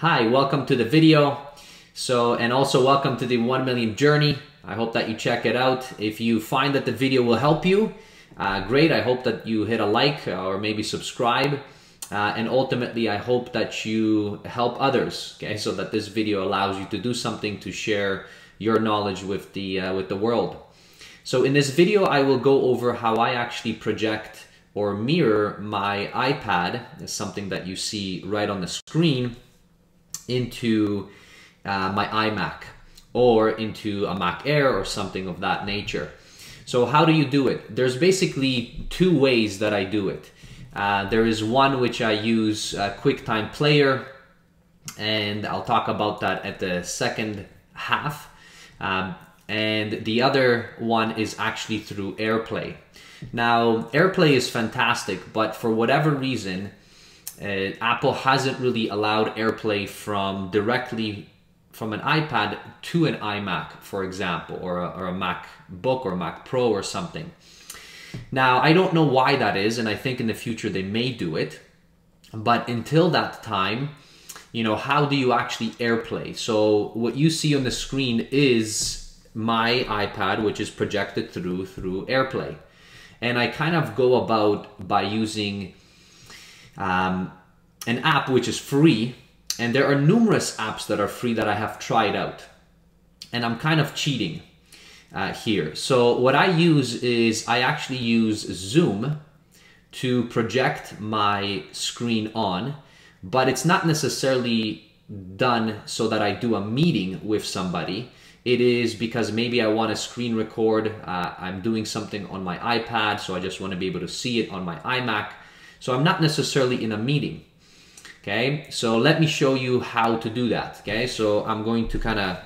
Hi, welcome to the video. So, and also welcome to the 1 million journey. I hope that you check it out. If you find that the video will help you, uh, great. I hope that you hit a like or maybe subscribe. Uh, and ultimately, I hope that you help others, okay? So that this video allows you to do something to share your knowledge with the, uh, with the world. So in this video, I will go over how I actually project or mirror my iPad, something that you see right on the screen, into uh, my iMac or into a Mac Air or something of that nature. So how do you do it? There's basically two ways that I do it. Uh, there is one which I use uh, QuickTime Player, and I'll talk about that at the second half. Um, and the other one is actually through AirPlay. Now, AirPlay is fantastic, but for whatever reason, uh, Apple hasn't really allowed AirPlay from directly from an iPad to an iMac, for example, or a, or a MacBook or Mac Pro or something. Now, I don't know why that is, and I think in the future they may do it. But until that time, you know, how do you actually AirPlay? So what you see on the screen is my iPad, which is projected through through AirPlay. And I kind of go about by using um, an app which is free, and there are numerous apps that are free that I have tried out. And I'm kind of cheating uh, here. So what I use is I actually use Zoom to project my screen on, but it's not necessarily done so that I do a meeting with somebody. It is because maybe I want to screen record. Uh, I'm doing something on my iPad, so I just want to be able to see it on my iMac. So I'm not necessarily in a meeting. Okay, so let me show you how to do that. Okay, so I'm going to kind of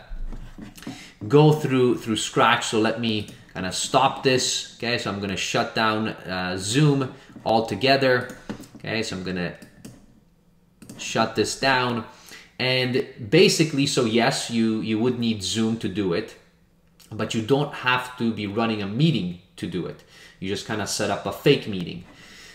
go through through Scratch. So let me kind of stop this. Okay, so I'm going to shut down uh, Zoom altogether. Okay, so I'm going to shut this down. And basically, so yes, you, you would need Zoom to do it, but you don't have to be running a meeting to do it. You just kind of set up a fake meeting.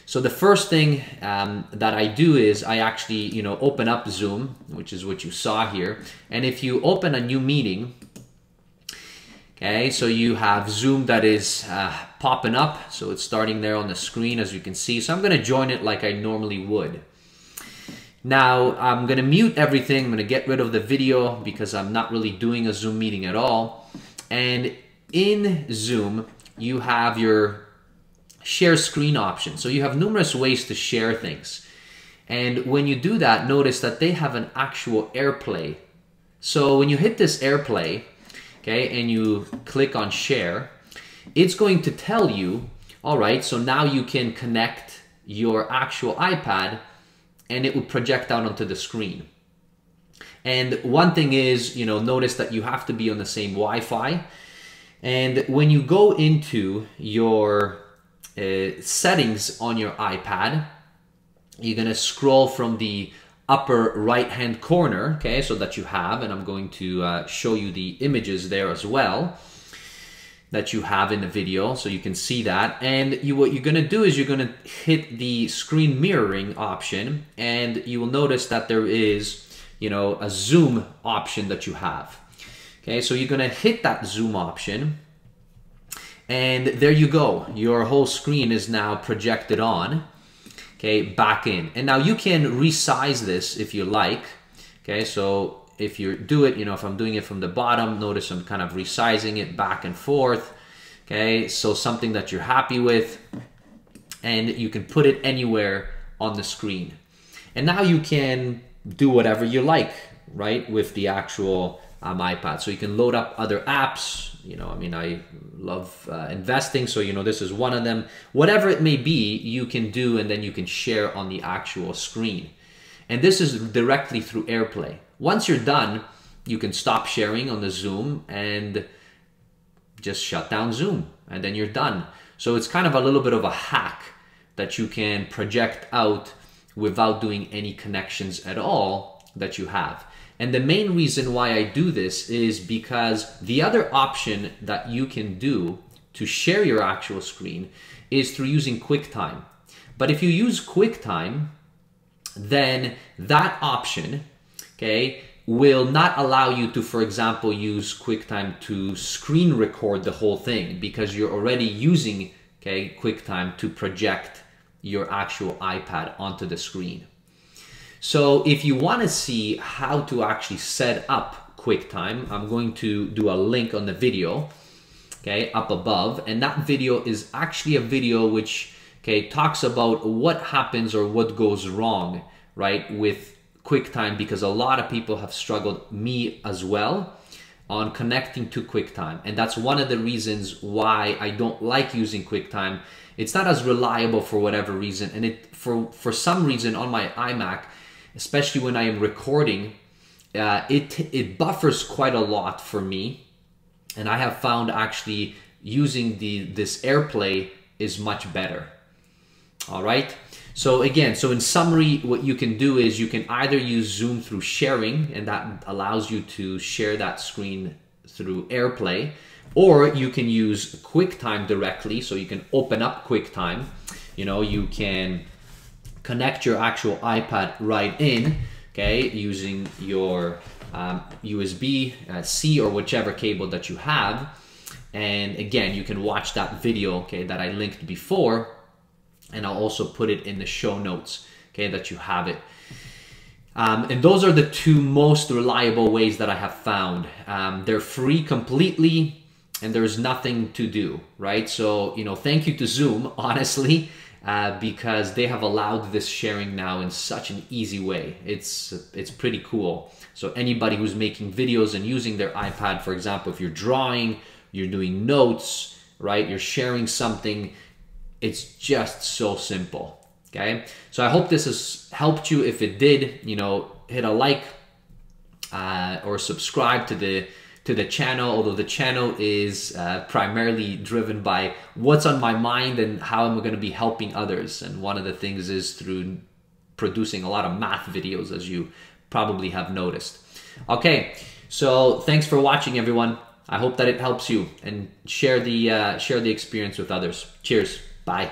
So the first thing um, that I do is I actually, you know, open up Zoom, which is what you saw here. And if you open a new meeting, okay, so you have Zoom that is uh, popping up. So it's starting there on the screen, as you can see. So I'm going to join it like I normally would. Now I'm going to mute everything. I'm going to get rid of the video because I'm not really doing a Zoom meeting at all. And in Zoom, you have your share screen option. So you have numerous ways to share things. And when you do that, notice that they have an actual AirPlay. So when you hit this AirPlay, okay, and you click on share, it's going to tell you, all right, so now you can connect your actual iPad and it will project out onto the screen. And one thing is, you know, notice that you have to be on the same Wi-Fi. And when you go into your uh, settings on your iPad, you're gonna scroll from the upper right hand corner, okay, so that you have, and I'm going to uh, show you the images there as well that you have in the video so you can see that. And you what you're going to do is you're going to hit the screen mirroring option and you will notice that there is you know a zoom option that you have. Okay so you're going to hit that zoom option and there you go. Your whole screen is now projected on, okay, back in. And now you can resize this if you like, okay? So if you do it, you know, if I'm doing it from the bottom, notice I'm kind of resizing it back and forth, okay? So something that you're happy with, and you can put it anywhere on the screen. And now you can do whatever you like, right, with the actual um, iPad. So you can load up other apps, you know, I mean, I love uh, investing, so you know, this is one of them. Whatever it may be, you can do, and then you can share on the actual screen. And this is directly through AirPlay. Once you're done, you can stop sharing on the Zoom and just shut down Zoom, and then you're done. So it's kind of a little bit of a hack that you can project out without doing any connections at all that you have. And the main reason why I do this is because the other option that you can do to share your actual screen is through using QuickTime. But if you use QuickTime, then that option okay, will not allow you to, for example, use QuickTime to screen record the whole thing because you're already using okay, QuickTime to project your actual iPad onto the screen. So if you want to see how to actually set up QuickTime, I'm going to do a link on the video, okay, up above. And that video is actually a video which, okay, talks about what happens or what goes wrong, right, with QuickTime because a lot of people have struggled, me as well, on connecting to QuickTime. And that's one of the reasons why I don't like using QuickTime. It's not as reliable for whatever reason. And it for, for some reason on my iMac, especially when I am recording, uh, it, it buffers quite a lot for me. And I have found actually using the this AirPlay is much better. All right. So again, so in summary, what you can do is you can either use Zoom through sharing, and that allows you to share that screen through AirPlay, or you can use QuickTime directly. So you can open up QuickTime. You know, you can connect your actual iPad right in, okay, using your um, USB uh, C or whichever cable that you have. And again, you can watch that video, okay, that I linked before, and I'll also put it in the show notes, okay, that you have it. Um, and those are the two most reliable ways that I have found. Um, they're free completely, and there's nothing to do, right? So, you know, thank you to Zoom, honestly uh, because they have allowed this sharing now in such an easy way. It's it's pretty cool. So anybody who's making videos and using their iPad, for example, if you're drawing, you're doing notes, right? You're sharing something. It's just so simple. Okay. So I hope this has helped you. If it did, you know, hit a like uh, or subscribe to the to the channel, although the channel is uh, primarily driven by what's on my mind and how am I'm going to be helping others. And one of the things is through producing a lot of math videos, as you probably have noticed. Okay, so thanks for watching, everyone. I hope that it helps you and share the uh, share the experience with others. Cheers. Bye.